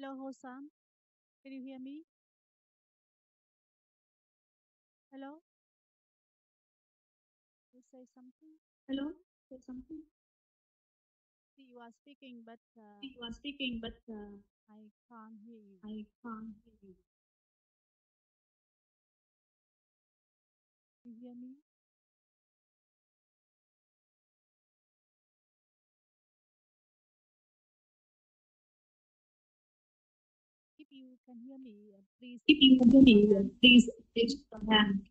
Hello, Hosam. Can you hear me? Hello? You say something? Hello, say something. See, you are speaking, but uh, You are speaking, but uh, I can't hear you. I can't hear you. You hear me? Can hear me, uh, please. If you can hear me, uh, please raise your hand.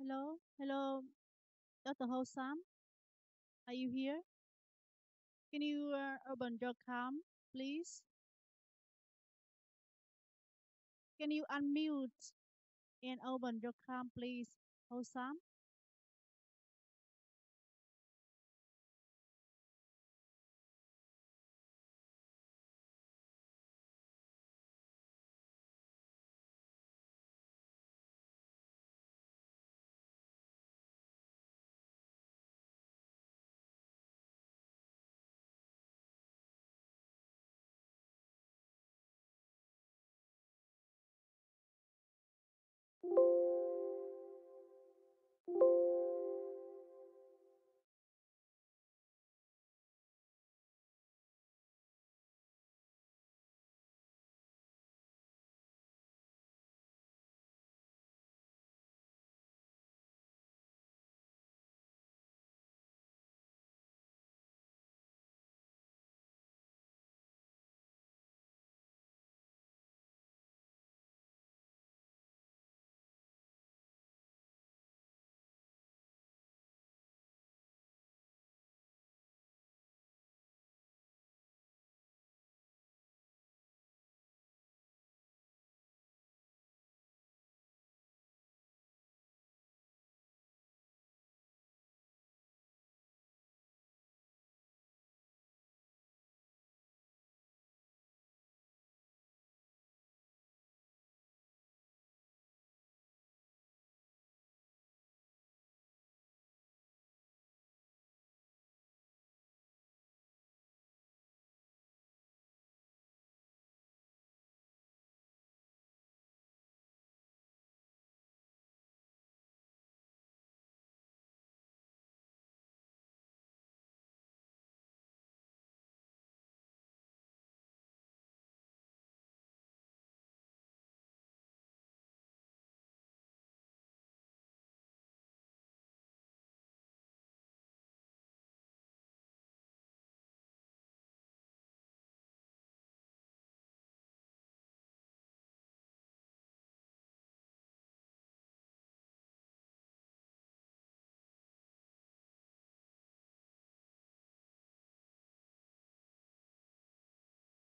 Hello? Hello, Dr. Hosam. Are you here? Can you uh, open your cam, please? Can you unmute your cam, please, Hosam?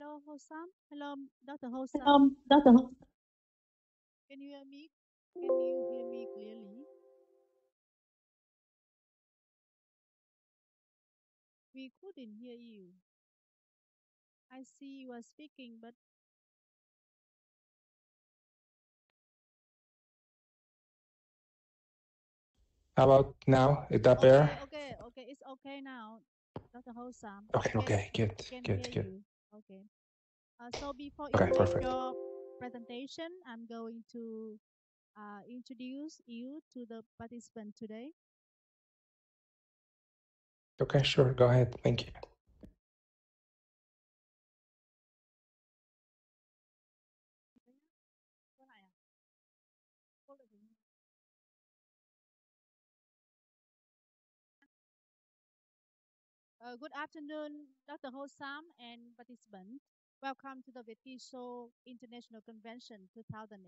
Hello, Hosam. Hello, Dr. Hosam. Um, Dr. Ho- Can you hear me? Can you hear me clearly? We couldn't hear you. I see you are speaking, but How about now? Is that okay, better? okay, okay. It's okay now, Dr. Hosam. Okay, Can- okay, good, can good, good. you. Okay. Uh, so before Okay, you perfect. your presentation, I'm going to uh, introduce you to the participant today. Okay, sure. Go ahead. Thank you. Uh, good afternoon, Dr. Hosam and participants. Welcome to the VietTESOL International Convention 2020.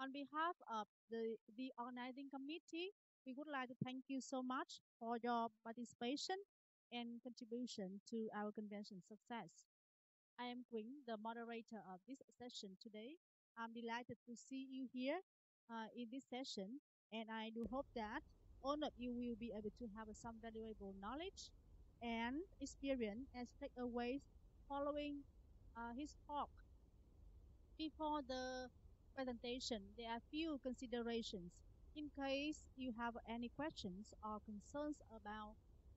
On behalf of the, the organizing committee, we would like to thank you so much for your participation and contribution to our convention success. I am Queen, the moderator of this session today. I'm delighted to see you here uh, in this session, and I do hope that all of you will be able to have some valuable knowledge and experience as takeaways following uh, his talk. Before the presentation, there are few considerations. In case you have any questions or concerns about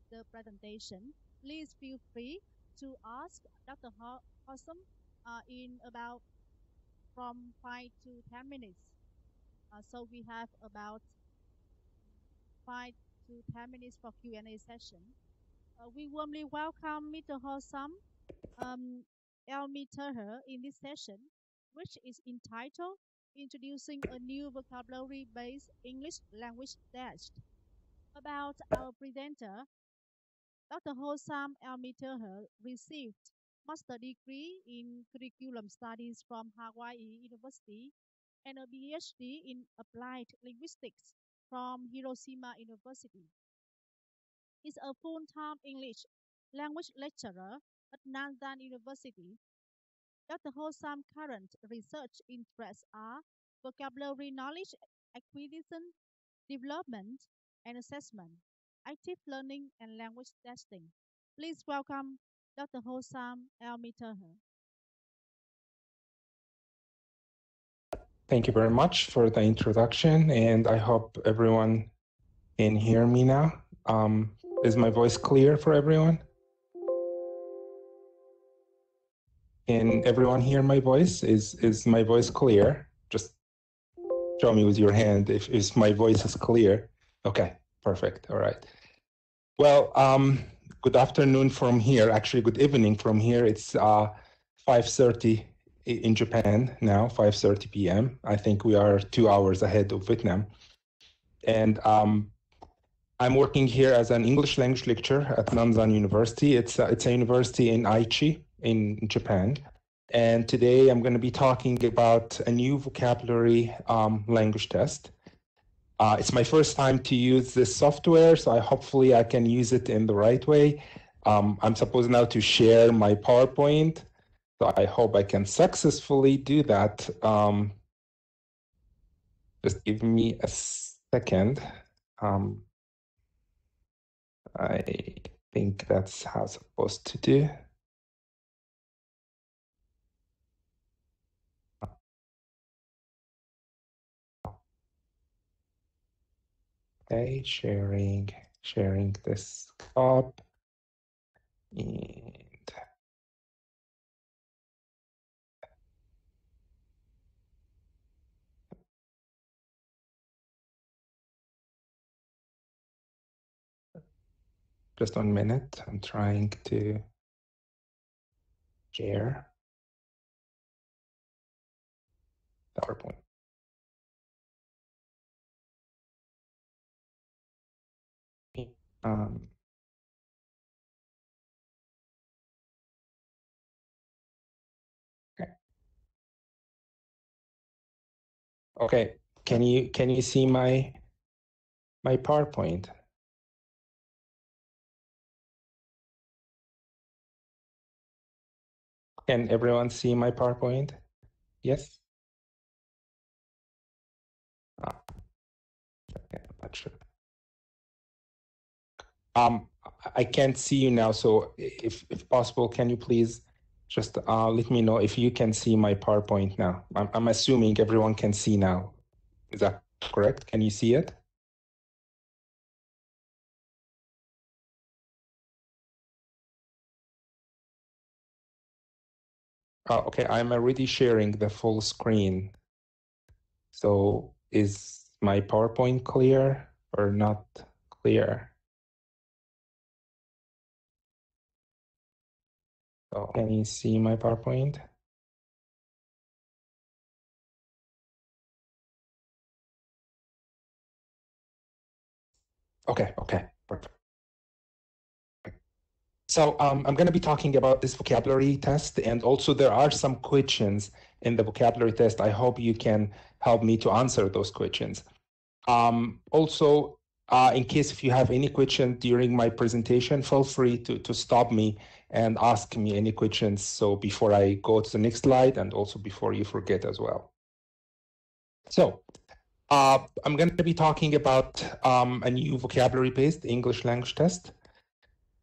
the presentation, please feel free to ask Dr. Ho- Hosam uh, in about from 5 to 10 minutes. Uh, so we have about 5 to 10 minutes for Q&A session. Uh, we warmly welcome Mr. Hosam um, Elmetaher in this session, which is entitled Introducing a New Vocabulary-Based English Language Test. About our presenter, Dr. Hosam Elmi Terher received master degree in curriculum studies from Hawaii University and a PhD in applied linguistics from Hiroshima University. He's a full-time English language lecturer at Nanzan University. Dr. Hosam's current research interests are vocabulary knowledge acquisition, development, and assessment, active learning, and language testing. Please welcome Dr. Hosam Elmi Terher. Thank you very much for the introduction, and I hope everyone can hear me now. Um, is my voice clear for everyone? Can everyone hear my voice? Is is my voice clear? Just show me with your hand if, if my voice is clear. Okay, perfect. All right. Well, um, good afternoon from here. Actually, good evening from here. It's uh, 5:30 in Japan now, 5:30 p.m. I think we are two hours ahead of Vietnam, and um, I'm working here as an English language lecturer at Nanzan University. It's a, it's a university in Aichi in Japan. And today I'm going to be talking about a new vocabulary um, language test. Uh, it's my first time to use this software, so I hopefully I can use it in the right way. Um, I'm supposed now to share my PowerPoint, so I hope I can successfully do that. Um, just give me a second. Um, I think that's how it's supposed to do. Okay, sharing, sharing this up. Just one minute. I'm trying to share PowerPoint. Um, okay. Okay, can you can you see my my PowerPoint? Can everyone see my PowerPoint? Yes? Ah, okay, not sure. Um, I can't see you now, so if, if possible, can you please just uh, let me know if you can see my PowerPoint now? I'm, I'm assuming everyone can see now. Is that correct? Can you see it? Oh, okay, I'm already sharing the full screen. So is my PowerPoint clear or not clear? So can you see my PowerPoint? Okay, okay. So um, I'm going to be talking about this vocabulary test, and also there are some questions in the vocabulary test. I hope you can help me to answer those questions. Um, also, uh, in case if you have any question during my presentation, feel free to, to stop me and ask me any questions. So before I go to the next slide and also before you forget as well. So uh, I'm going to be talking about um, a new vocabulary-based English language test.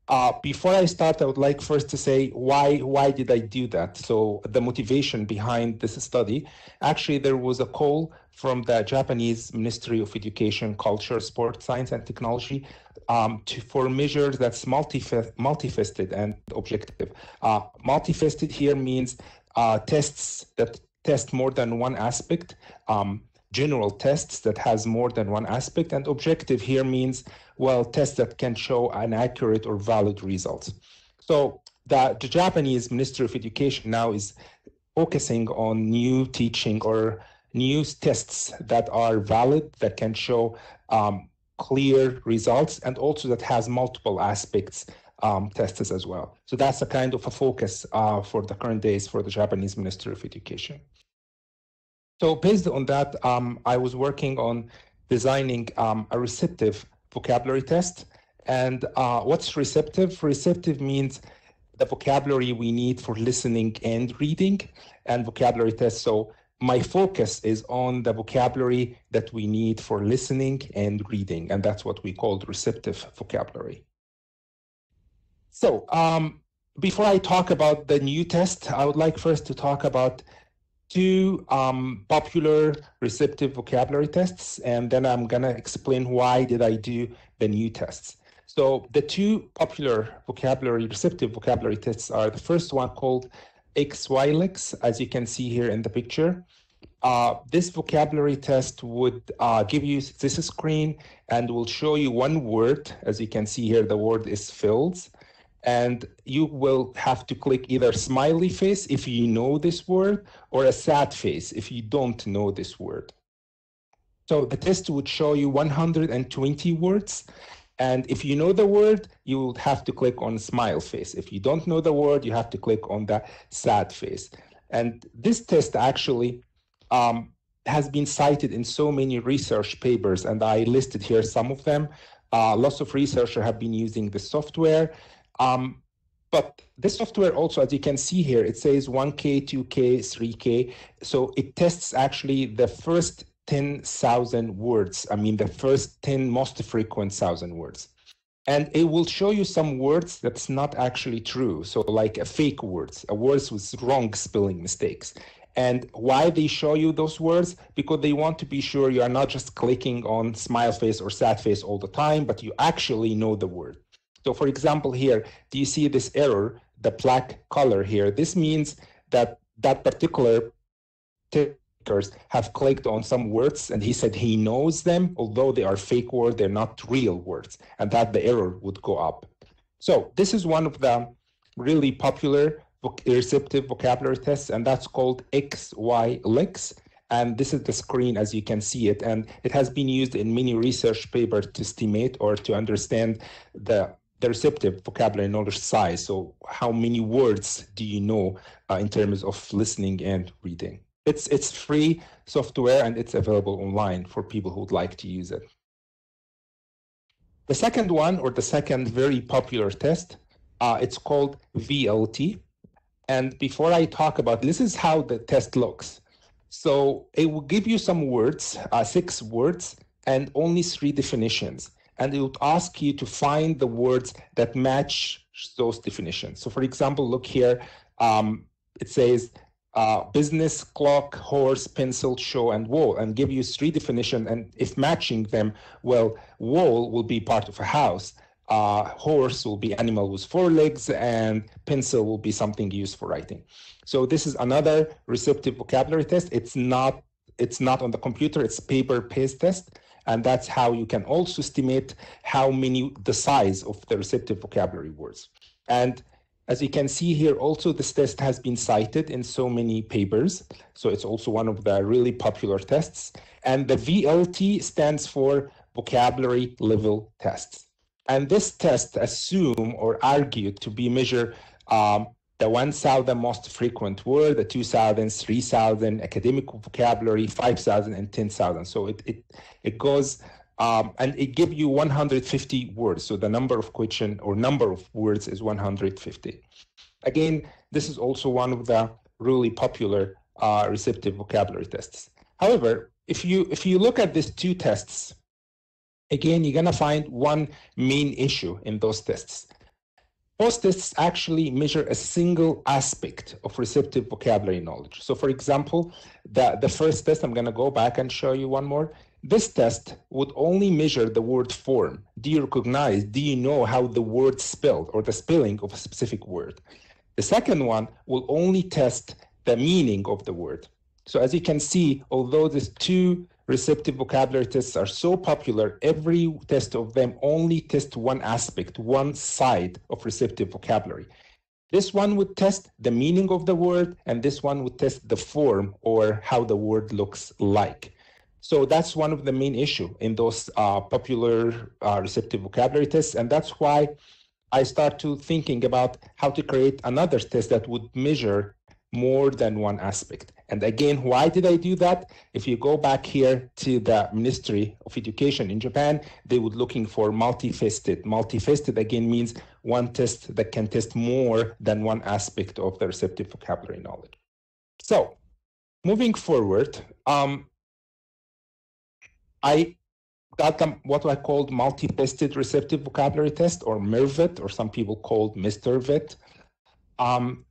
Uh, before I start, I would like first to say why why did I do that? So the motivation behind this study, actually, there was a call from the Japanese Ministry of Education, Culture, Sport, Science, and Technology um, to, for measures that's multifaceted and objective. Uh, multifaceted here means uh, tests that test more than one aspect. Um, general tests that has more than one aspect and objective here means well tests that can show an accurate or valid results so the, the japanese ministry of education now is focusing on new teaching or new tests that are valid that can show um, clear results and also that has multiple aspects um, tests as well. So that's a kind of a focus uh, for the current days for the japanese ministry of education. So based on that, um, I was working on designing um, a receptive vocabulary test. And uh, what's receptive? Receptive means the vocabulary we need for listening and reading and vocabulary test. So my focus is on the vocabulary that we need for listening and reading, and that's what we call receptive vocabulary. So um, before I talk about the new test, I would like first to talk about two um, popular receptive vocabulary tests, and then I'm gonna explain why did I do the new tests. So the two popular vocabulary, receptive vocabulary tests are the first one called XYLEX, as you can see here in the picture. Uh, this vocabulary test would uh, give you this screen and will show you one word. As you can see here, the word is fills and you will have to click either smiley face if you know this word or a sad face if you don't know this word. So the test would show you 120 words. And if you know the word, you would have to click on smile face. If you don't know the word, you have to click on the sad face. And this test actually um, has been cited in so many research papers, and I listed here some of them. Uh, lots of researchers have been using the software. Um, but this software also, as you can see here, it says 1K, 2K, 3K. So it tests actually the first 10,000 words. I mean, the first 10 most frequent thousand words. And it will show you some words that's not actually true. So like a fake words, a words with wrong spelling mistakes. And why they show you those words? Because they want to be sure you are not just clicking on smile face or sad face all the time, but you actually know the word. So for example, here, do you see this error, the black color here? This means that that particular takers have clicked on some words and he said he knows them, although they are fake words, they're not real words, and that the error would go up. So this is one of the really popular receptive vocabulary tests, and that's called XYLEX. And this is the screen as you can see it. And it has been used in many research papers to estimate or to understand the the receptive vocabulary knowledge size. So how many words do you know uh, in terms of listening and reading? It's, it's free software and it's available online for people who would like to use it. The second one, or the second very popular test, uh, it's called VLT. And before I talk about this is how the test looks. So it will give you some words, uh, six words, and only three definitions. And it would ask you to find the words that match those definitions. So for example, look here, um, it says uh, business, clock, horse, pencil, show, and wall, and give you three definitions. And if matching them, well, wall will be part of a house. Uh, horse will be animal with four legs, and pencil will be something used for writing. So this is another receptive vocabulary test. It's not it's not on the computer. It's paper paste test, and that's how you can also estimate how many the size of the receptive vocabulary words. And as you can see here, also this test has been cited in so many papers. So it's also one of the really popular tests. And the VLT stands for vocabulary level tests. And this test assume or argue to be measure um, the 1,000 most frequent word, the 2,000, 3,000 academic vocabulary, 5,000 and 10,000. So it, it, it goes um, and it gives you 150 words. So the number of question or number of words is 150. Again, this is also one of the really popular uh, receptive vocabulary tests. However, if you if you look at these two tests, again, you're gonna find one main issue in those tests. Most tests actually measure a single aspect of receptive vocabulary knowledge. So for example, the, the first test, I'm gonna go back and show you one more, this test would only measure the word form. Do you recognize, do you know how the word spelled or the spelling of a specific word? The second one will only test the meaning of the word. So as you can see, although these two receptive vocabulary tests are so popular, every test of them only test one aspect, one side of receptive vocabulary. This one would test the meaning of the word, and this one would test the form or how the word looks like. So that's one of the main issue in those uh, popular uh, receptive vocabulary tests, and that's why I start to thinking about how to create another test that would measure more than one aspect. And again, why did I do that? If you go back here to the Ministry of Education in Japan, they would looking for multifaceted. Multifaceted again means one test that can test more than one aspect of the receptive vocabulary knowledge. So moving forward, um, I got them what I called multi-tested receptive vocabulary test or MERVET, or some people called Mr. VET. Um,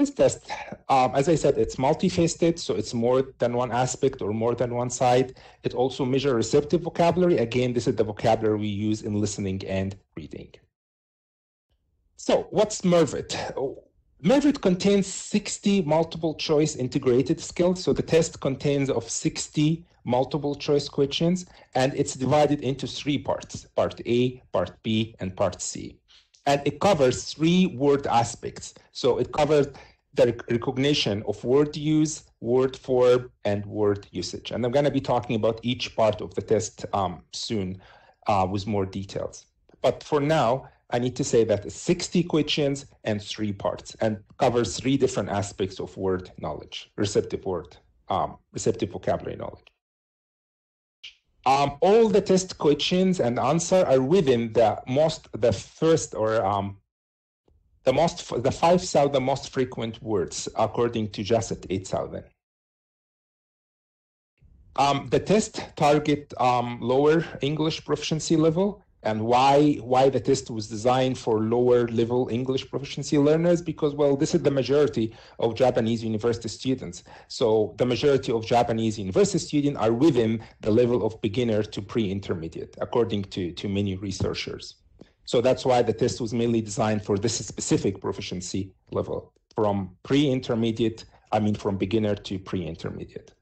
this test, um, as I said, it's multifaceted, so it's more than one aspect or more than one side. It also measures receptive vocabulary. Again, this is the vocabulary we use in listening and reading. So what's MERVIT? MERVIT contains 60 multiple choice integrated skills. So the test contains of 60 multiple choice questions, and it's divided into three parts, part A, part B, and part C. And it covers three word aspects. So it covers the recognition of word use, word form, and word usage. And I'm going to be talking about each part of the test um, soon uh, with more details. But for now, I need to say that 60 questions and three parts and covers three different aspects of word knowledge, receptive word, um, receptive vocabulary knowledge. Um, all the test questions and answer are within the most, the first or um, the most, the 5,000 most frequent words according to JACET 8000. Um, the test target um, lower English proficiency level and why why the test was designed for lower level english proficiency learners because well this is the majority of japanese university students so the majority of japanese university students are within the level of beginner to pre-intermediate according to to many researchers so that's why the test was mainly designed for this specific proficiency level from pre-intermediate i mean from beginner to pre-intermediate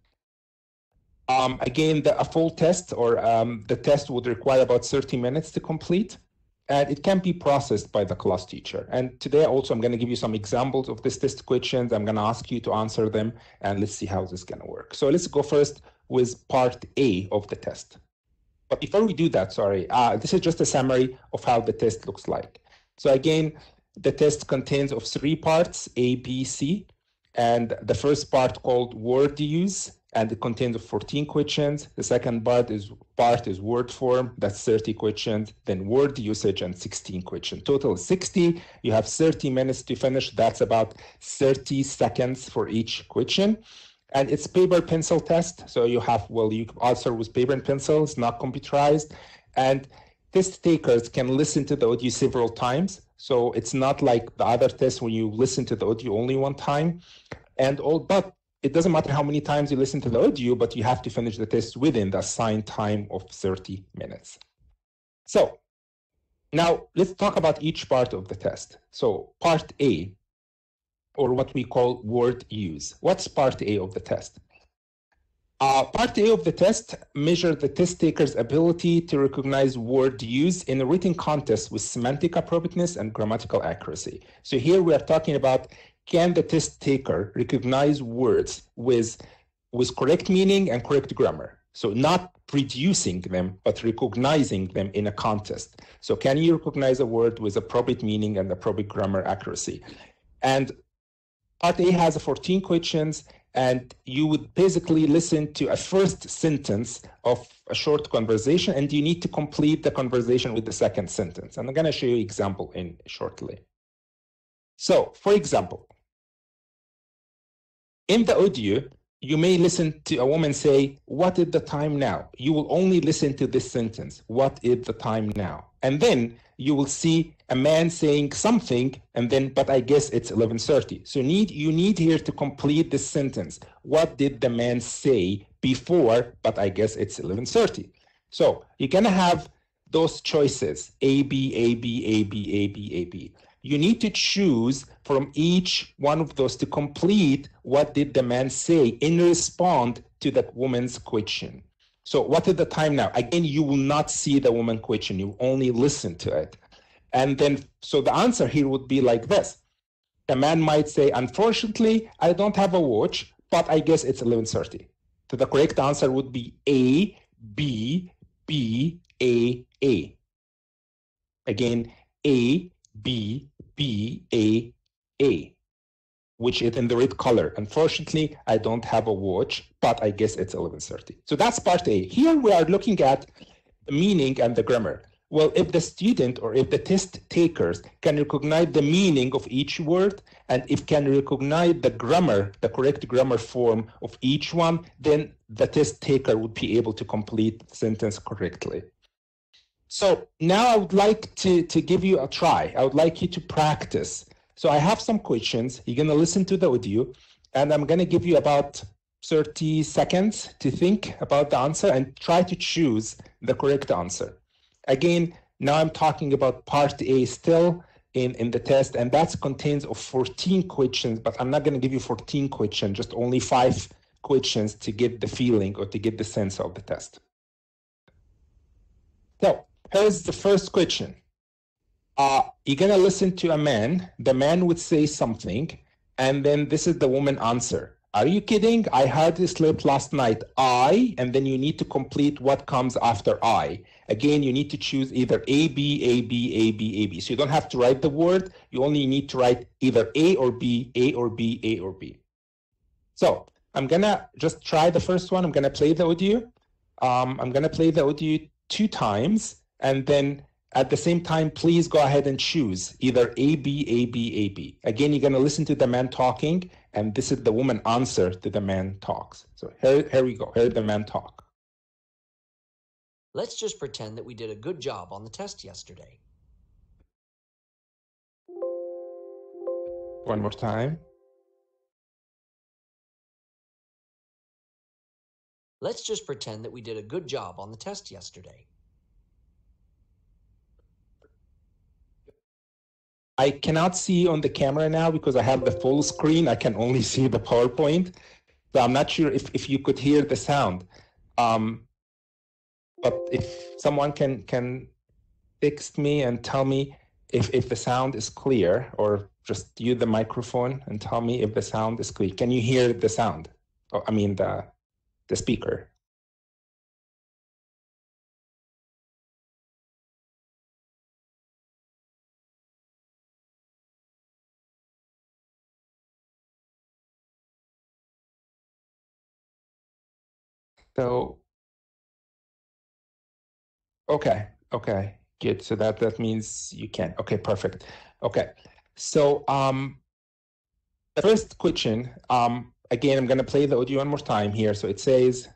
um, again, the, a full test or um, the test would require about 30 minutes to complete, and it can be processed by the class teacher. And today also, I'm going to give you some examples of this test questions. I'm going to ask you to answer them, and let's see how this is going to work. So let's go first with part A of the test. But before we do that, sorry, uh, this is just a summary of how the test looks like. So again, the test contains of three parts, A, B, C. And the first part called word use and it contains 14 questions. The second part is part is word form, that's 30 questions, then word usage and 16 questions. Total 60. You have 30 minutes to finish. That's about 30 seconds for each question. And it's paper pencil test. So you have, well, you answer with paper and pencils, not computerized. And test takers can listen to the audio several times. So it's not like the other test when you listen to the audio only one time. And all, but it doesn't matter how many times you listen to the audio, but you have to finish the test within the assigned time of 30 minutes. So now let's talk about each part of the test. So part A, or what we call word use. What's part A of the test? Uh, part A of the test measure the test taker's ability to recognize word use in a written context with semantic appropriateness and grammatical accuracy. So here we are talking about can the test taker recognize words with, with correct meaning and correct grammar? So not producing them, but recognizing them in a context. So can you recognize a word with appropriate meaning and appropriate grammar accuracy? And part A has 14 questions, and you would basically listen to a first sentence of a short conversation, and you need to complete the conversation with the second sentence. And I'm going to show you an example in shortly. So, for example, in the audio, you may listen to a woman say, What is the time now? You will only listen to this sentence, What is the time now? And then you will see a man saying something, and then, but I guess it's 11:30. So need you need here to complete this sentence. What did the man say before? But I guess it's 11:30. So you're gonna have those choices: A, B, A, B, A, B, A, B, A, B you need to choose from each one of those to complete what did the man say in response to that woman's question. So what is the time now? Again, you will not see the woman question, you only listen to it. And then, so the answer here would be like this. The man might say, unfortunately, I don't have a watch, but I guess it's 11.30. So the correct answer would be A, B, B, A, A. Again, A, B, B, A, A, which is in the red color. Unfortunately, I don't have a watch, but I guess it's 11.30. So that's part A. Here we are looking at the meaning and the grammar. Well, if the student or if the test takers can recognize the meaning of each word and if can recognize the grammar, the correct grammar form of each one, then the test taker would be able to complete the sentence correctly. So now I would like to, to give you a try. I would like you to practice. So I have some questions. You're going to listen to the audio, and I'm going to give you about 30 seconds to think about the answer and try to choose the correct answer. Again, now I'm talking about part A still in, in the test, and that contains of 14 questions, but I'm not going to give you 14 questions, just only five questions to get the feeling or to get the sense of the test. So Here's the first question. Uh, you're going to listen to a man. The man would say something, and then this is the woman answer. Are you kidding? I hardly slept last night. I, and then you need to complete what comes after I. Again, you need to choose either A, B, A, B, A, B, A, B. So you don't have to write the word. You only need to write either A or B, A or B, A or B. So I'm going to just try the first one. I'm going to play the audio. Um, I'm going to play the audio two times. And then at the same time, please go ahead and choose either A, B, A, B, A, B. Again, you're going to listen to the man talking, and this is the woman answer to the man talks. So here, here we go. Here the man talk. Let's just pretend that we did a good job on the test yesterday. One more time. Let's just pretend that we did a good job on the test yesterday. I cannot see on the camera now because I have the full screen. I can only see the PowerPoint. So I'm not sure if, if you could hear the sound. Um, but if someone can can text me and tell me if, if the sound is clear or just use the microphone and tell me if the sound is clear. Can you hear the sound? Oh, I mean the the speaker. So, okay, okay, good. So that that means you can. Okay, perfect. Okay, so um, the first question. Um, again, I'm going to play the audio one more time here. So it says.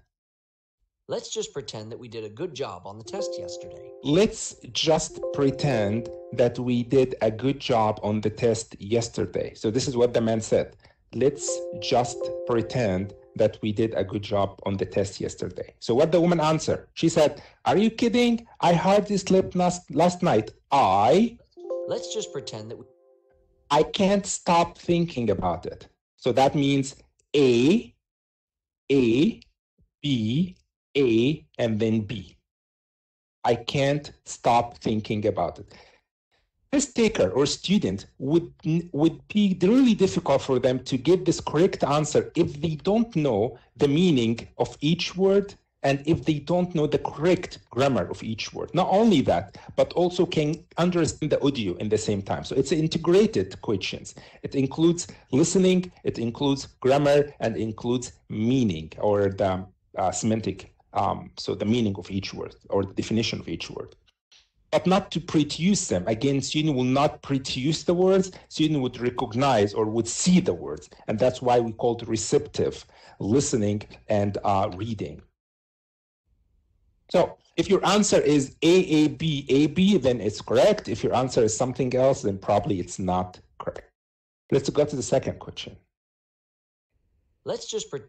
Let's just pretend that we did a good job on the test yesterday. Let's just pretend that we did a good job on the test yesterday. So this is what the man said. Let's just pretend that we did a good job on the test yesterday. So what the woman answered? She said, "Are you kidding? I hardly slept last last night. I Let's just pretend that we I can't stop thinking about it." So that means A A B A and then B. I can't stop thinking about it. Test taker or student would would be really difficult for them to get this correct answer if they don't know the meaning of each word and if they don't know the correct grammar of each word. Not only that, but also can understand the audio in the same time. So it's integrated questions. It includes listening, it includes grammar, and includes meaning or the uh, semantic um, so the meaning of each word or the definition of each word but not to produce them again student will not produce the words student would recognize or would see the words and that's why we call it receptive listening and uh, reading so if your answer is AAB, AB, then it's correct. If your answer is something else, then probably it's not correct. Let's go to the second question. let's just pre-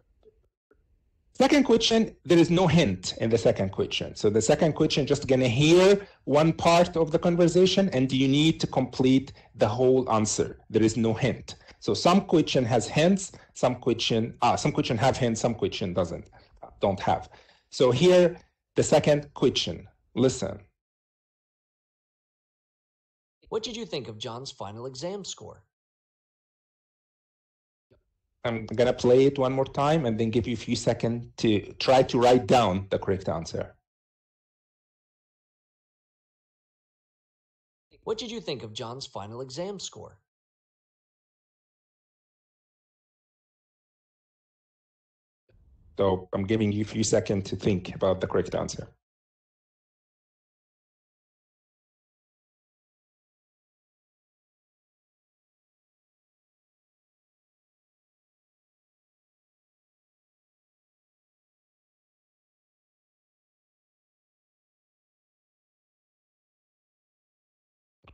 Second question, there is no hint in the second question. So the second question just gonna hear one part of the conversation and you need to complete the whole answer. There is no hint. So some question has hints, some question, ah, some question have hints, some question doesn't, don't have. So here, the second question, listen. What did you think of John's final exam score? I'm gonna play it one more time and then give you a few seconds to try to write down the correct answer. What did you think of John's final exam score? So I'm giving you a few seconds to think about the correct answer.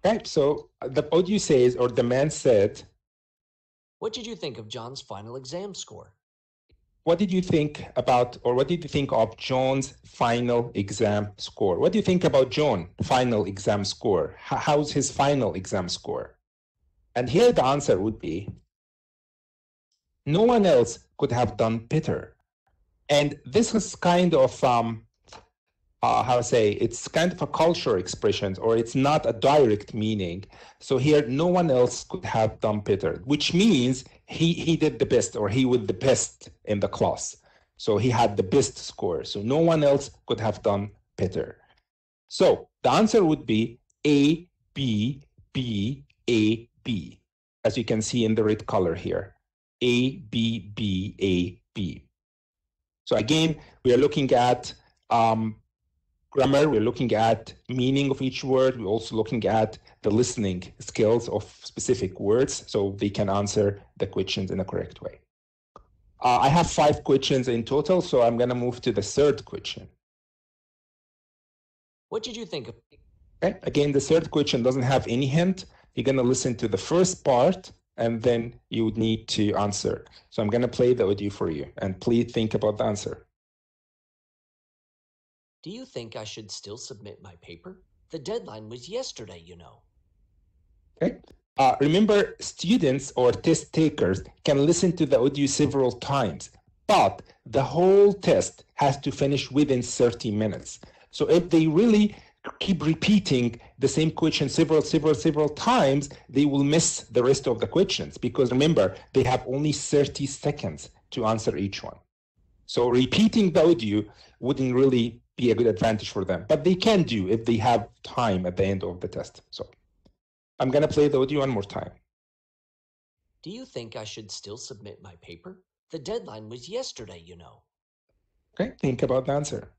Okay, so the audio says, or the man said, What did you think of John's final exam score? what did you think about, or what did you think of John's final exam score? What do you think about John final exam score? How's his final exam score? And here the answer would be, no one else could have done better. And this is kind of um, uh, how to say it's kind of a culture expression or it's not a direct meaning. So here no one else could have done better which means he he did the best or he was the best in the class. So he had the best score. So no one else could have done better so the answer would be a b b a b as you can see in the red color here. A b b a b. So again we are looking at um, grammar, we're looking at meaning of each word. We're also looking at the listening skills of specific words so they can answer the questions in a correct way. Uh, I have five questions in total, so I'm going to move to the third question. What did you think of Okay. Again, the third question doesn't have any hint. You're going to listen to the first part and then you would need to answer. So I'm going to play the audio for you and please think about the answer. Do you think I should still submit my paper? The deadline was yesterday, you know. Okay. Uh, remember, students or test takers can listen to the audio several times, but the whole test has to finish within 30 minutes. So if they really keep repeating the same question several, several, several times, they will miss the rest of the questions because remember, they have only 30 seconds to answer each one. So repeating the audio wouldn't really be a good advantage for them, but they can do if they have time at the end of the test. So I'm going to play the audio one more time. Do you think I should still submit my paper? The deadline was yesterday, you know. Okay, think about the answer.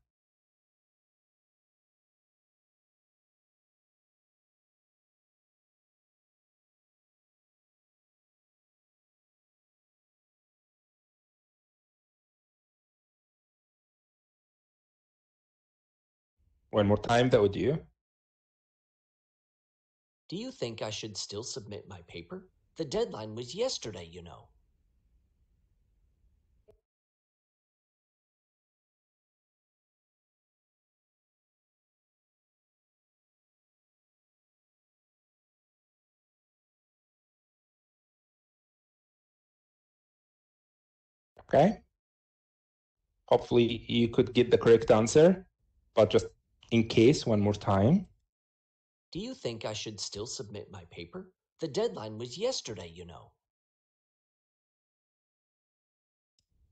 One more time, the audio. Do you think I should still submit my paper? The deadline was yesterday, you know. Okay. Hopefully you could get the correct answer, but just in case, one more time. Do you think I should still submit my paper? The deadline was yesterday, you know.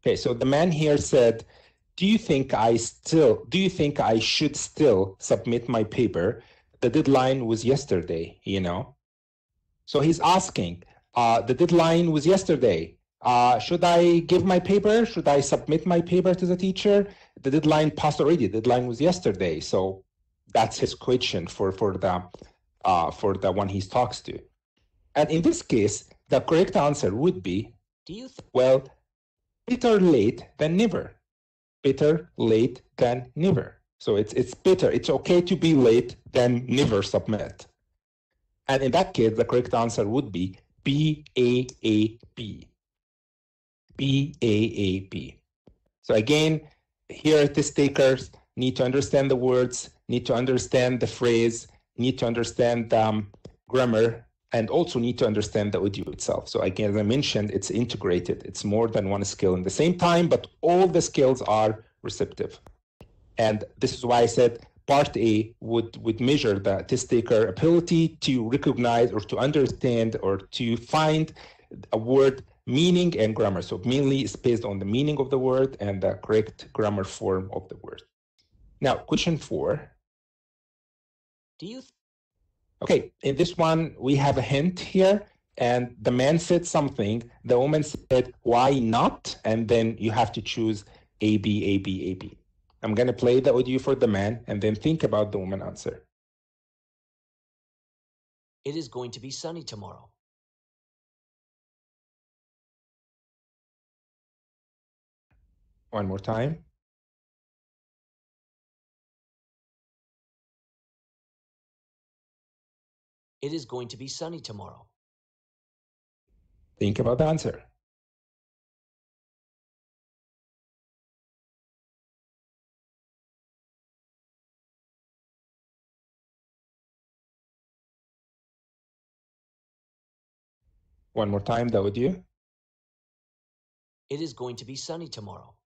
Okay, so the man here said, "Do you think I still do you think I should still submit my paper? The deadline was yesterday, you know." So he's asking, uh, the deadline was yesterday. Uh, should I give my paper? Should I submit my paper to the teacher? The deadline passed already. The deadline was yesterday. So that's his question for, for the uh, for the one he talks to. And in this case, the correct answer would be, Do you well, better late than never. Better late than never. So it's it's better. It's okay to be late than never submit. And in that case, the correct answer would be B A A B. B A A B. So again, here test takers need to understand the words, need to understand the phrase, need to understand um, grammar, and also need to understand the audio itself. So again, as I mentioned, it's integrated. It's more than one skill in the same time, but all the skills are receptive. And this is why I said part A would, would measure the test taker ability to recognize or to understand or to find a word meaning and grammar. So mainly it's based on the meaning of the word and the correct grammar form of the word. Now, question four. do you th- Okay, in this one, we have a hint here, and the man said something. The woman said, Why not? And then you have to choose A, B, A, B, A, B. I'm going to play the audio for the man and then think about the woman answer. it is going to be sunny tomorrow? One more time. It is going to be sunny tomorrow. Think about the answer. One more time, the audio. It is going to be sunny tomorrow.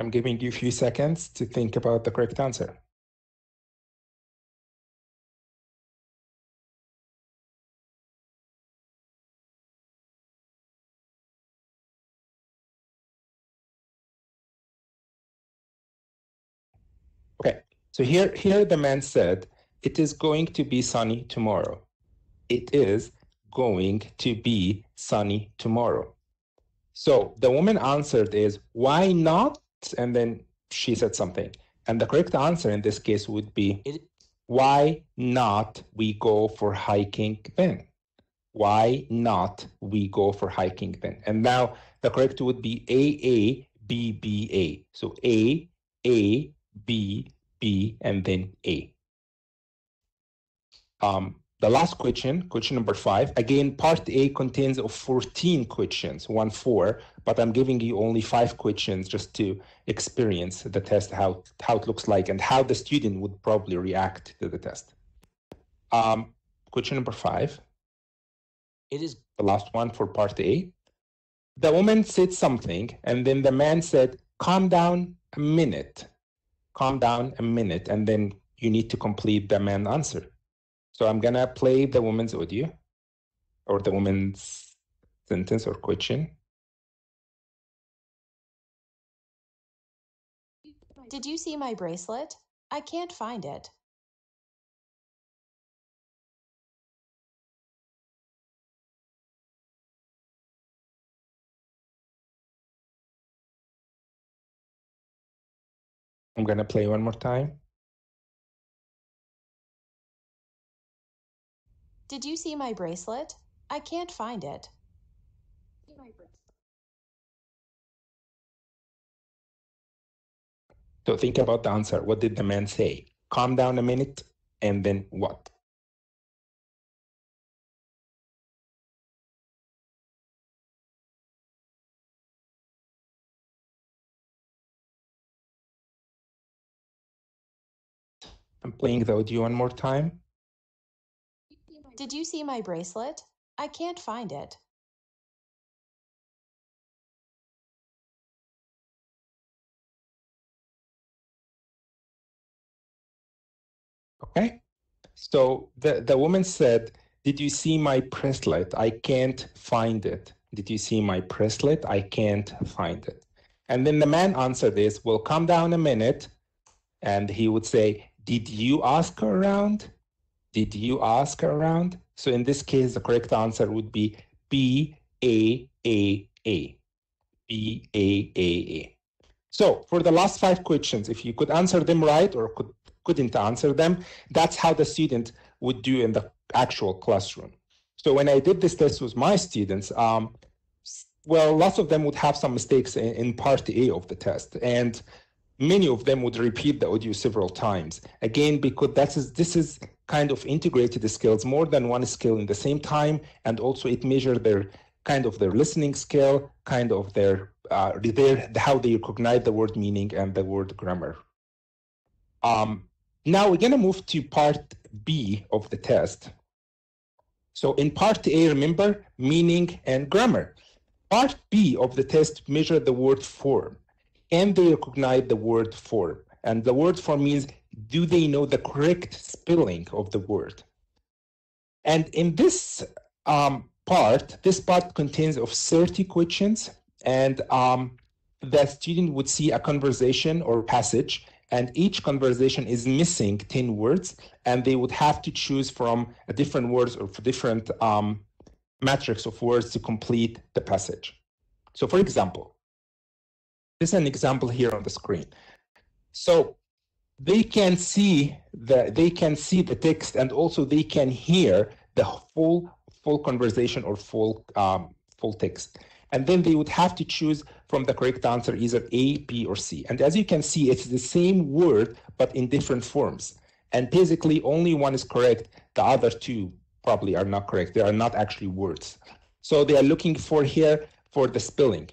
I'm giving you a few seconds to think about the correct answer. Okay, so here, here the man said, it is going to be sunny tomorrow. It is going to be sunny tomorrow. So the woman answered is, why not? And then she said something. And the correct answer in this case would be, why not we go for hiking then? Why not we go for hiking then? And now the correct would be A A B B A. So A A B B and then A. Um, the last question, question number five. Again, part A contains of 14 questions, one four, but I'm giving you only five questions just to experience the test, how, how it looks like and how the student would probably react to the test. Um, question number five, it is the last one for part A. The woman said something, and then the man said, calm down a minute, calm down a minute, and then you need to complete the man answer. So I'm gonna play the woman's audio or the woman's sentence or question. Did you see my bracelet? I can't find it. I'm gonna play one more time. Did you see my bracelet? I can't find it. So think about the answer. What did the man say? Calm down a minute and then what? I'm playing the audio one more time. Did you see my bracelet? I can't find it. Okay. So the, the woman said, Did you see my bracelet? I can't find it. Did you see my bracelet? I can't find it. And then the man answered this, Well, come down a minute. And he would say, Did you ask her around? Did you ask around? So in this case, the correct answer would be B A A A. B A A A. So for the last five questions, if you could answer them right or could couldn't answer them, that's how the student would do in the actual classroom. So when I did this test with my students, um, well, lots of them would have some mistakes in, in part A of the test, and many of them would repeat the audio several times. Again, because that is this is kind of integrated skills, more than one skill in the same time, and also it measures their kind of their listening skill, kind of their uh, their how they recognize the word meaning and the word grammar. Um, now we're to move to part B of the test. So in part A, remember meaning and grammar. Part B of the test measure the word form. and they recognize the word form? And the word form means do they know the correct spelling of the word? And in this um, part, this part contains of 30 questions and um, the student would see a conversation or passage and each conversation is missing 10 words and they would have to choose from a different words or different um, matrix of words to complete the passage. So for example, this is an example here on the screen. So they can see the they can see the text and also they can hear the full full conversation or full um, full text and then they would have to choose from the correct answer either A, B, or C. And as you can see, it's the same word, but in different forms. And basically, only one is correct. The other two probably are not correct. They are not actually words. So they are looking for here for the spelling.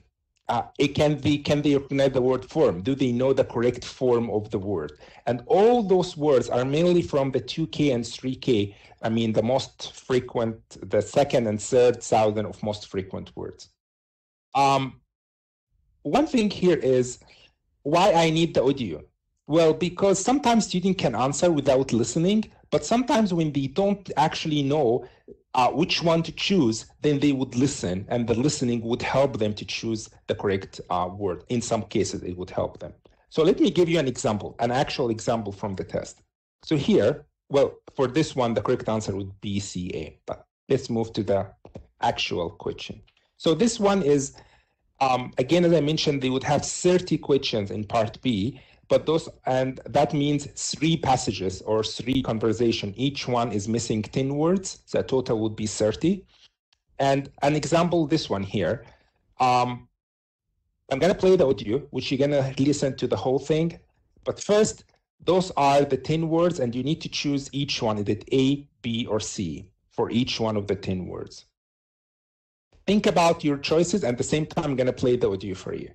Uh, it can be can they recognize the word form? Do they know the correct form of the word? And all those words are mainly from the 2K and 3K. I mean, the most frequent, the second and third thousand of most frequent words. Um, one thing here is why I need the audio. Well, because sometimes students can answer without listening, but sometimes when they don't actually know uh, which one to choose, then they would listen, and the listening would help them to choose the correct uh, word. In some cases, it would help them. So let me give you an example, an actual example from the test. So here, well, for this one, the correct answer would be CA, but let's move to the actual question. So this one is um, again, as I mentioned, they would have 30 questions in part B, but those, and that means three passages or three conversation. Each one is missing 10 words, so total would be 30. And an example, this one here. Um, I'm gonna play the audio, which you're gonna listen to the whole thing. But first, those are the 10 words, and you need to choose each one. Is it A, B, or C for each one of the 10 words? think about your choices. and At the same time, I'm going to play the audio for you.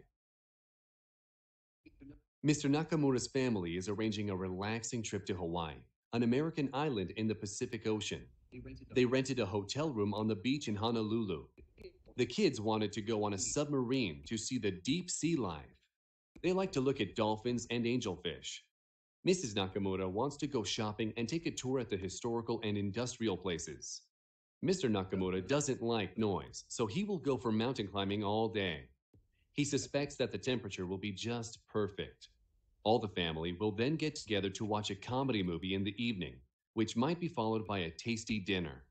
Mr. Nakamura's family is arranging a relaxing trip to Hawaii, an American island in the Pacific Ocean. They rented a hotel room on the beach in Honolulu. The kids wanted to go on a submarine to see the deep sea life. They like to look at dolphins and angelfish. Mrs. Nakamura wants to go shopping and take a tour at the historical and industrial places. Mr. Nakamura doesn't like noise, so he will go for mountain climbing all day. He suspects that the temperature will be just perfect. All the family will then get together to watch a comedy movie in the evening, which might be followed by a tasty dinner.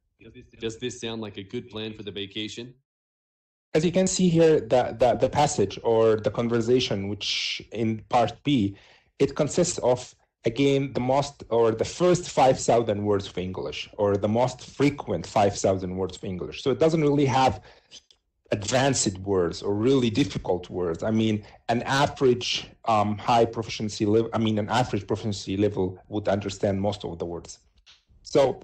Does this sound like a good plan for the vacation? As you can see here, the, the, the passage or the conversation, which in part B, it consists of again the most or the first 5000 words of english or the most frequent 5000 words of english so it doesn't really have advanced words or really difficult words. I mean, an average um, high proficiency level, I mean, an average proficiency level would understand most of the words. So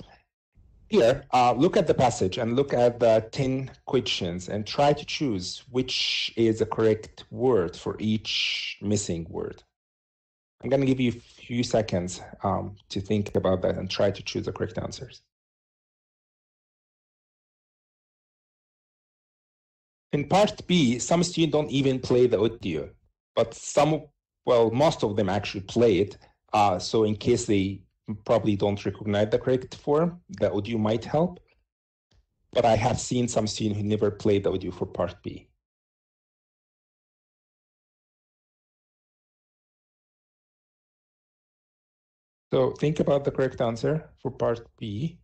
here, uh, look at the passage and look at the 10 questions and try to choose which is the correct word for each missing word. I'm going to give you a few seconds um, to think about that and try to choose the correct answers. In part B, some students don't even play the audio, but some, well, most of them actually play it. Uh, so in case they probably don't recognize the correct form, the audio might help. But I have seen some students who never played the audio for part B. So think about the correct answer for part B.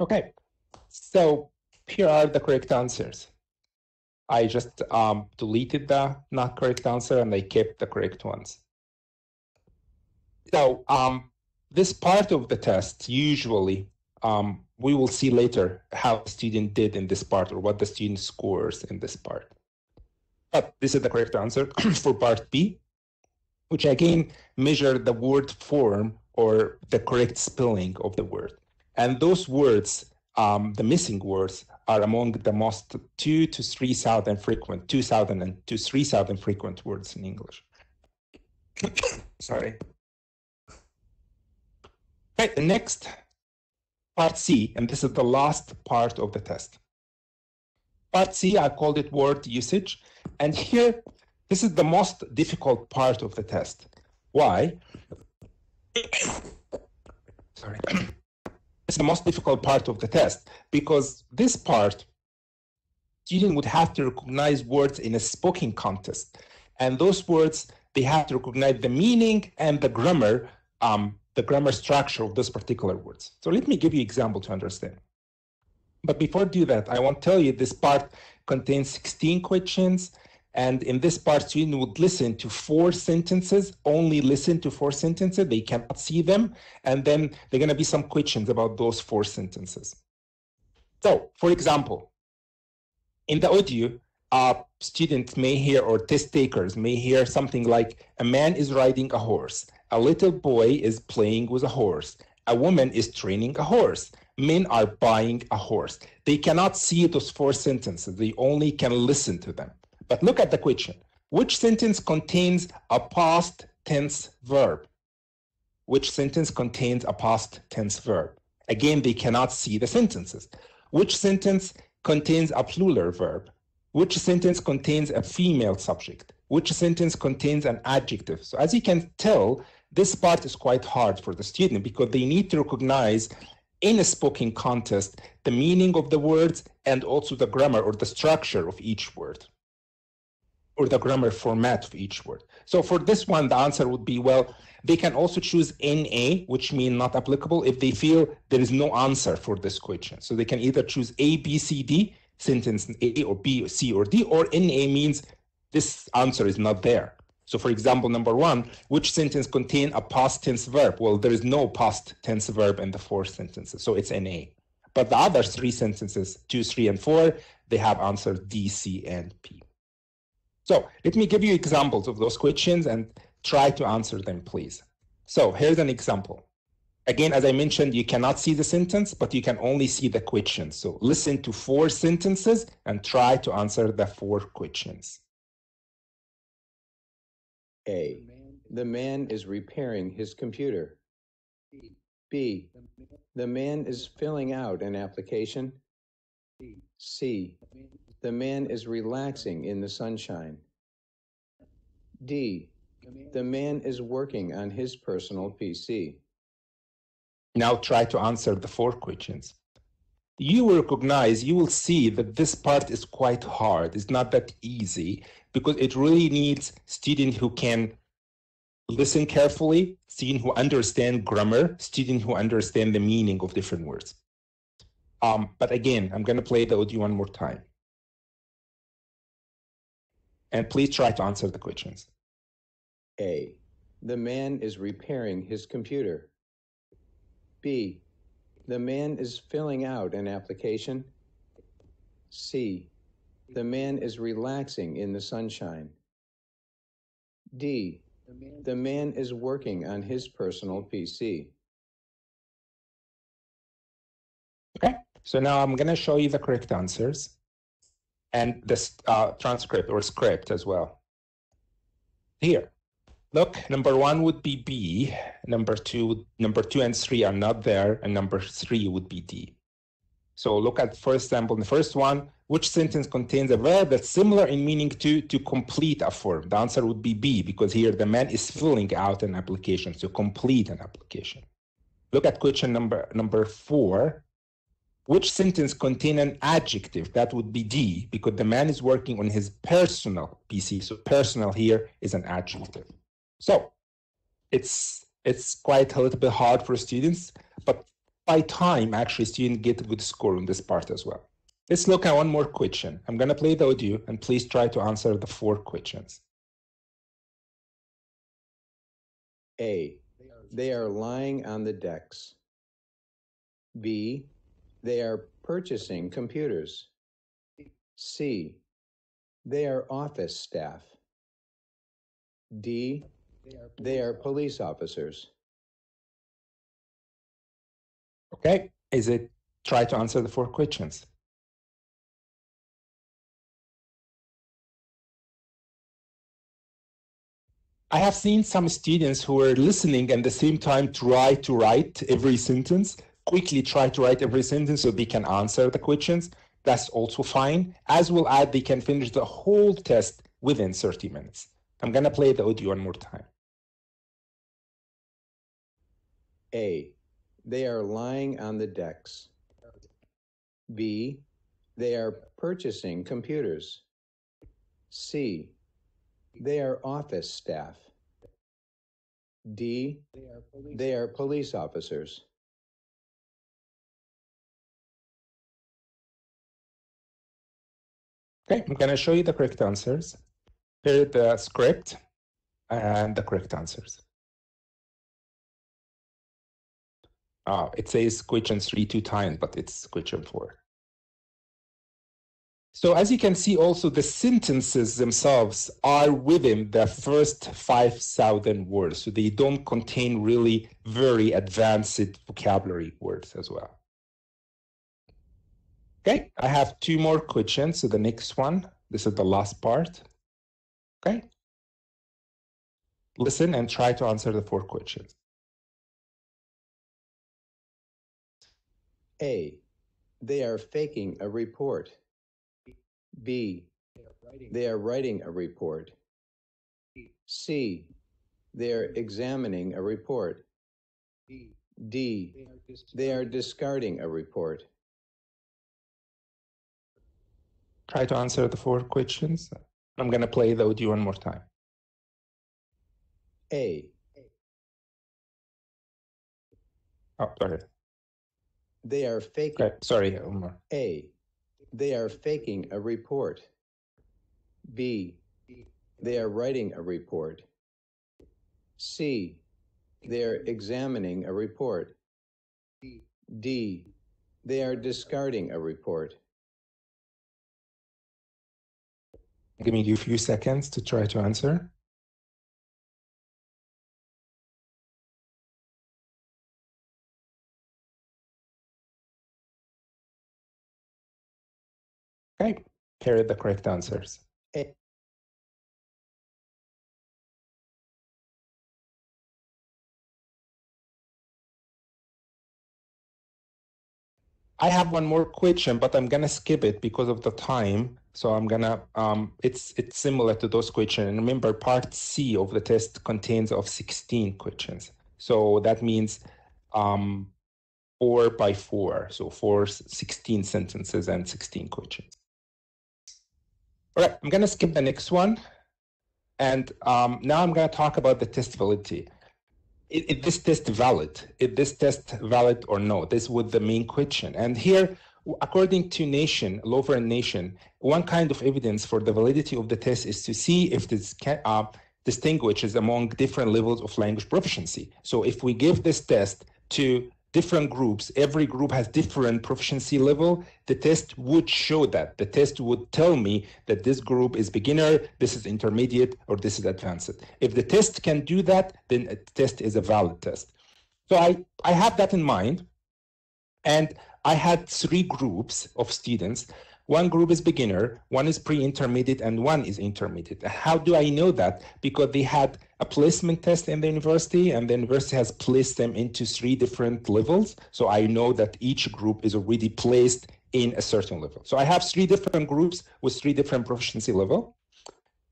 Okay, so here are the correct answers. I just um, deleted the not correct answer and I kept the correct ones. So um, this part of the test, usually, um, we will see later how the student did in this part or what the student scores in this part. But this is the correct answer for part B, which again measure the word form or the correct spelling of the word. And those words, um, the missing words, are among the most two to 3,000 frequent, 2,000 and to 3,000 frequent words in English. Sorry. Right, the next part C, and this is the last part of the test. Part C, I called it word usage. And here, this is the most difficult part of the test. Why? Sorry. it's the most difficult part of the test because this part, student would have to recognize words in a spoken context. And those words, they have to recognize the meaning and the grammar, um, the grammar structure of those particular words. So let me give you an example to understand. But before I do that, I want to tell you this part contains 16 questions and in this part, student would listen to four sentences, only listen to four sentences. They cannot see them. And then there are going to be some questions about those four sentences. So, for example, in the audio, uh, students may hear or test takers may hear something like a man is riding a horse, a little boy is playing with a horse, a woman is training a horse, men are buying a horse. They cannot see those four sentences, they only can listen to them. But look at the question. Which sentence contains a past tense verb? Which sentence contains a past tense verb? Again, they cannot see the sentences. Which sentence contains a plural verb? Which sentence contains a female subject? Which sentence contains an adjective? So as you can tell, this part is quite hard for the student because they need to recognize in a spoken context the meaning of the words and also the grammar or the structure of each word or the grammar format of each word. So for this one, the answer would be, well, they can also choose NA, which means not applicable, if they feel there is no answer for this question. So they can either choose A, B, C, D, sentence A or B, or C or D, or NA means this answer is not there. So for example, number one, which sentence contain a past tense verb? Well, there is no past tense verb in the four sentences, so it's NA. But the other three sentences, two, three, and four, they have answers D, C, and P. So let me give you examples of those questions and try to answer them, please. So here's an example. Again, as I mentioned, you cannot see the sentence, but you can only see the question. So listen to four sentences and try to answer the four questions. A. The man is repairing his computer. B. The man is filling out an application. C. The man is relaxing in the sunshine. D. The man is working on his personal PC. Now try to answer the four questions. You will recognize, you will see that this part is quite hard. It's not that easy because it really needs student who can listen carefully, student who understand grammar, student who understand the meaning of different words. Um, but again, I'm going to play the audio one more time. And please try to answer the questions. A. The man is repairing his computer. B. The man is filling out an application. C. The man is relaxing in the sunshine. D. The man is working on his personal PC. Okay, so now I'm going to show you the correct answers and this uh, transcript or script as well. Here, look, number one would be B, number two, number two and three are not there, and number three would be D. So look at, for example, the first one, which sentence contains a verb that's similar in meaning to to complete a form? The answer would be B, because here the man is filling out an application, to complete an application. Look at question number number four. Which sentence contain an adjective? That would be D, because the man is working on his personal PC. So personal here is an adjective. So it's it's quite a little bit hard for students, but by time, actually, students get a good score on this part as well. Let's look at one more question. I'm going to play the audio, and please try to answer the four questions. A. They are lying on the decks. B. They are purchasing computers. C. They are office staff. D. They are police officers. Okay, is it try to answer the four questions? I have seen some students who are listening and at the same time try to write every sentence, quickly try to write every sentence so they can answer the questions. That's also fine. As will add, they can finish the whole test within 30 minutes. I'm gonna play the audio one more time. A. They are lying on the decks. B. They are purchasing computers. C. They are office staff. D. They are police officers. Okay, I'm gonna show you the correct answers. Here the script and the correct answers. Uh, it says question three two times, but it's question four. So as you can see also the sentences themselves are within the first 5,000 words. So they don't contain really very advanced vocabulary words as well. Okay, I have two more questions. So the next one, this is the last part. Okay. Listen and try to answer the four questions. A. They are faking a report. B. They are writing a report. C. They are examining a report. D. They are discarding a report. Try to answer the four questions. I'm going to play the audio one more time. A. Oh, sorry. They are faking. Okay, sorry, Omar. A. They are faking a report. B. They are writing a report. C. They are examining a report. D. They are discarding a report. Give me a few seconds to try to answer. Okay, here are the correct answers. A. I have one more question, but I'm gonna skip it because of the time. So I'm gonna um, it's it's similar to those questions. And remember, part C of the test contains of 16 questions. So that means um, four by four. So four 16 sentences and 16 questions. All right, I'm gonna skip the next one. And um, now I'm gonna talk about the test validity. Is, is this test valid? Is this test valid or no? This was the main question. And here, according to Nation, Laufer and Nation, one kind of evidence for the validity of the test is to see if this can, uh, distinguishes among different levels of language proficiency. So if we give this test to different groups, every group has different proficiency level, the test would show that. The test would tell me that this group is beginner, this is intermediate, or this is advanced. If the test can do that, then a test is a valid test. So I, I had that in mind. And I had three groups of students. One group is beginner, one is pre-intermediate, and one is intermediate. How do I know that? Because they had a placement test in the university, and the university has placed them into three different levels. So I know that each group is already placed in a certain level. So I have three different groups with three different proficiency level,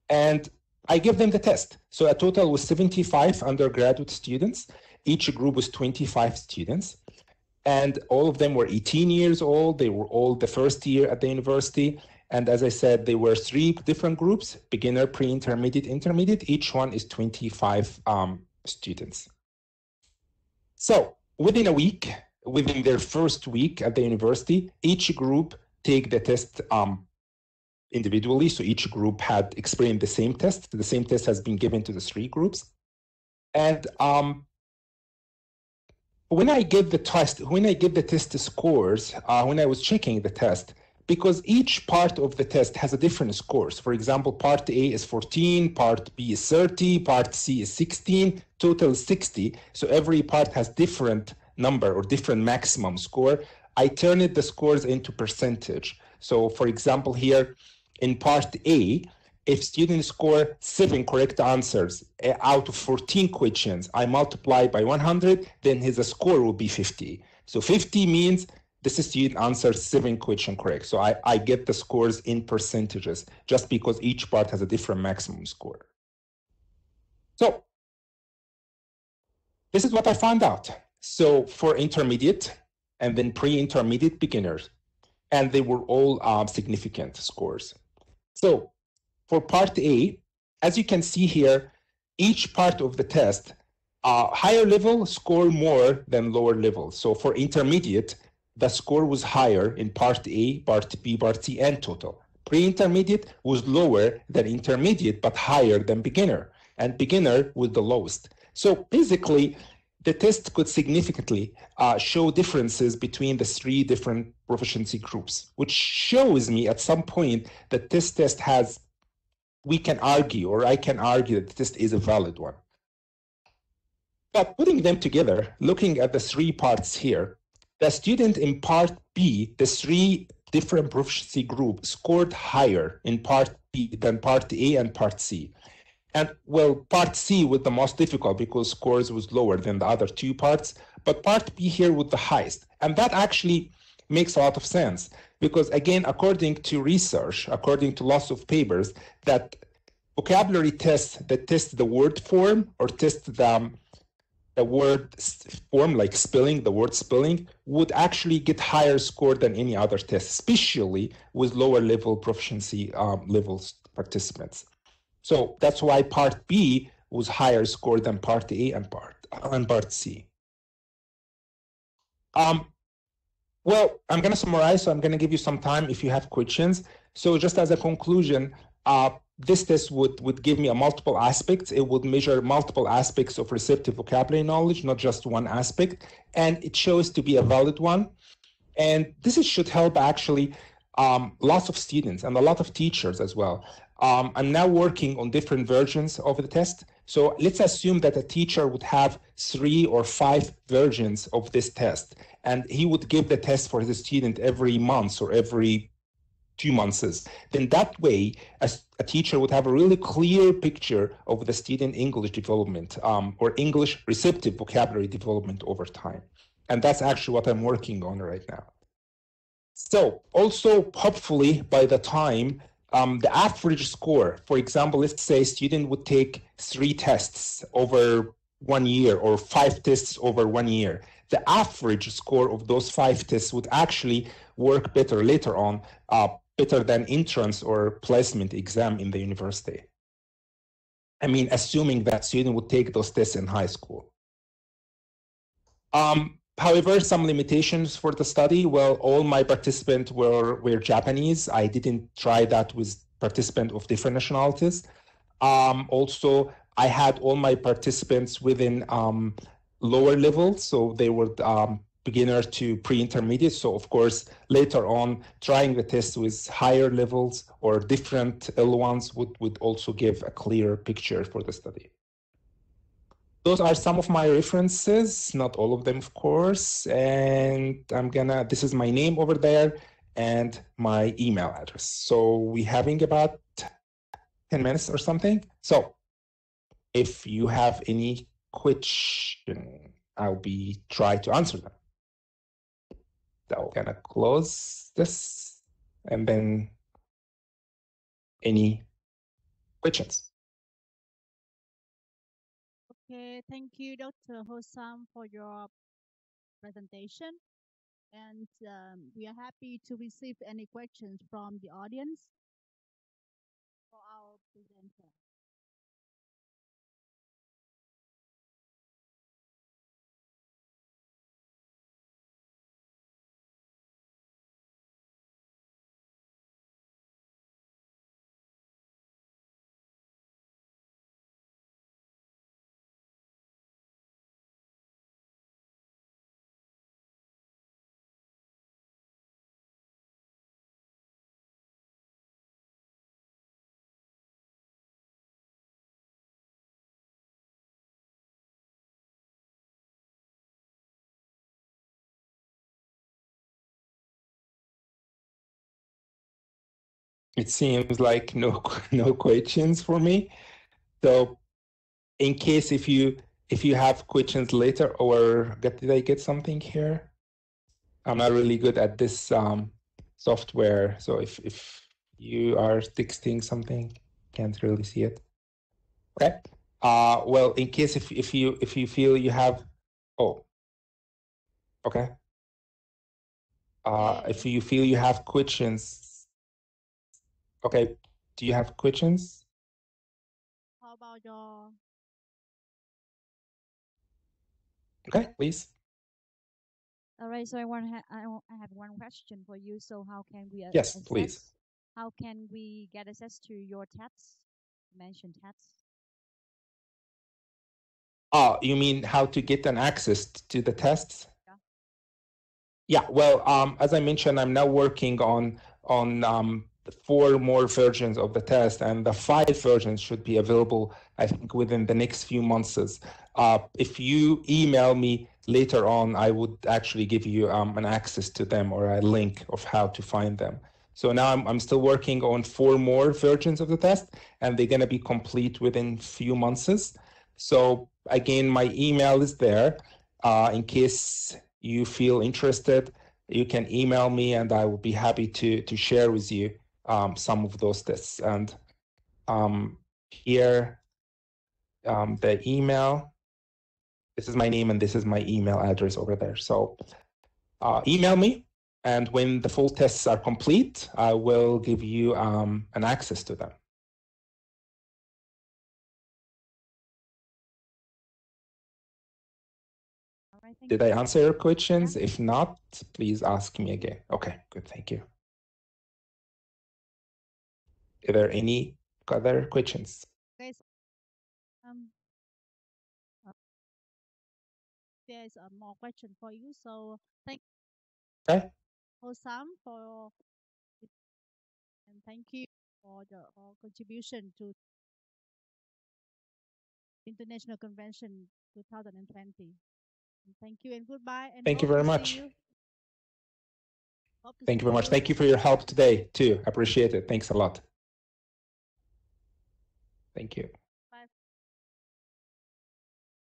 and I give them the test. So a total was 75 undergraduate students. Each group was 25 students and all of them were 18 years old. They were all the first year at the university. And as I said, they were three different groups, beginner, pre-intermediate, intermediate. Each one is 25 um, students. So within a week, within their first week at the university, each group take the test um, individually. So each group had experienced the same test. The same test has been given to the three groups. And um, when I give the test, when I give the test scores, uh, when I was checking the test, because each part of the test has a different scores. For example, part A is 14, part B is 30, part C is 16, total 60. So every part has different number or different maximum score. I turned the scores into percentage. So for example, here in part A, if students score seven correct answers eh, out of 14 questions, I multiply by 100, then his score will be 50. So 50 means this student answers seven questions correct. So I, I get the scores in percentages just because each part has a different maximum score. So this is what I found out. So for intermediate and then pre-intermediate beginners, and they were all um, significant scores. So for part A, as you can see here, each part of the test, uh, higher level score more than lower level. So for intermediate, the score was higher in part A, part B, part C, and total. Pre-intermediate was lower than intermediate, but higher than beginner, and beginner was the lowest. So basically, the test could significantly uh, show differences between the three different proficiency groups, which shows me at some point that this test has we can argue, or I can argue that this is a valid one. But putting them together, looking at the three parts here, the student in part B, the three different proficiency groups scored higher in part B than part A and part C. And well, part C was the most difficult because scores was lower than the other two parts, but part B here was the highest. And that actually makes a lot of sense because again, according to research, according to lots of papers, that vocabulary tests that test the word form or test the, the word form, like spelling, the word spelling, would actually get higher score than any other test, especially with lower level proficiency um, levels participants. So that's why part B was higher score than part A and part and part C. Um, well, I'm going to summarize, so I'm going to give you some time if you have questions. So just as a conclusion, uh, this test would, would give me a multiple aspects. It would measure multiple aspects of receptive vocabulary knowledge, not just one aspect. And it shows to be a valid one. And this is, should help actually um, lots of students and a lot of teachers as well. Um, I'm now working on different versions of the test. So let's assume that a teacher would have three or five versions of this test, and he would give the test for his student every month or every two months. Then that way, a, a, teacher would have a really clear picture of the student English development um, or English receptive vocabulary development over time. And that's actually what I'm working on right now. So also, hopefully, by the time um, the average score. For example, let's say a student would take three tests over one year or five tests over one year. The average score of those five tests would actually work better later on, uh, better than entrance or placement exam in the university. I mean, assuming that student would take those tests in high school. Um, however, some limitations for the study. Well, all my participants were, were Japanese. I didn't try that with participants of different nationalities. Um, also, I had all my participants within um, lower levels, so they were um, beginner to pre-intermediate. So of course, later on, trying the test with higher levels or different L1s would, would also give a clearer picture for the study. Those are some of my references, not all of them, of course. And I'm gonna, this is my name over there and my email address. So we having about 10 minutes or something. So if you have any question, I'll be try to answer them. So I'm gonna close this and then any questions. Okay, thank you, Dr. Hosam, for your presentation. And um, we are happy to receive any questions from the audience It seems like no no questions for me. So in case if you if you have questions later or did I get something here? I'm not really good at this um, software. So if, if you are texting something, can't really see it. Okay. Uh, well, in case if, if you if you feel you have, oh, okay. Uh, if you feel you have questions, okay. Do you have questions? How about your Okay, please. All right, so I want ha- I, have one question for you. So how can we Yes, please. access- How can we get access to your tabs? Mentioned tabs. Oh, you mean how to get an access to the tests? Yeah. Yeah, well, um, as I mentioned, I'm now working on on um, four more versions of the test, and the five versions should be available, I think, within the next few months. Uh, if you email me later on, I would actually give you um, an access to them or a link of how to find them. So now I'm, I'm still working on four more versions of the test, and they're going to be complete within few months. So again, my email is there. Uh, in case you feel interested, you can email me, and I will be happy to to share with you um, some of those tests. And um, here, um, the email. This is my name, and this is my email address over there. So uh, email me, and when the full tests are complete, I will give you um, an access to them. All right, thank Did. I answer your questions? If not, please ask me again. Okay, good. Thank you. Are there any other questions? Guys, um, uh, there's a more question for you. So thank Okay. Hosam for and thank you for the for contribution to International Convention 2020. And thank you and goodbye. And Thank you very much. you- Thank you very much. Thank you for your help today too. Appreciate it. Thanks a lot. Thank you.